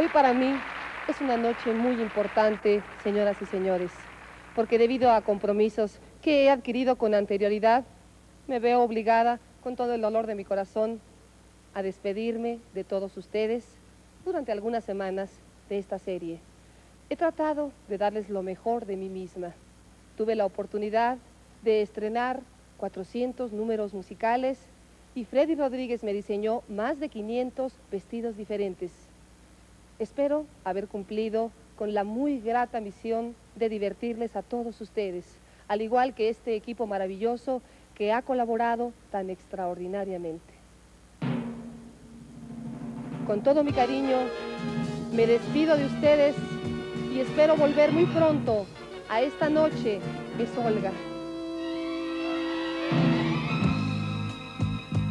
Hoy para mí es una noche muy importante, señoras y señores, porque debido a compromisos que he adquirido con anterioridad, me veo obligada, con todo el dolor de mi corazón, a despedirme de todos ustedes durante algunas semanas de esta serie. He tratado de darles lo mejor de mí misma. Tuve la oportunidad de estrenar 400 números musicales y Freddy Rodríguez me diseñó más de 500 vestidos diferentes. Espero haber cumplido con la muy grata misión de divertirles a todos ustedes, al igual que este equipo maravilloso que ha colaborado tan extraordinariamente. Con todo mi cariño, me despido de ustedes y espero volver muy pronto a esta noche es Olga.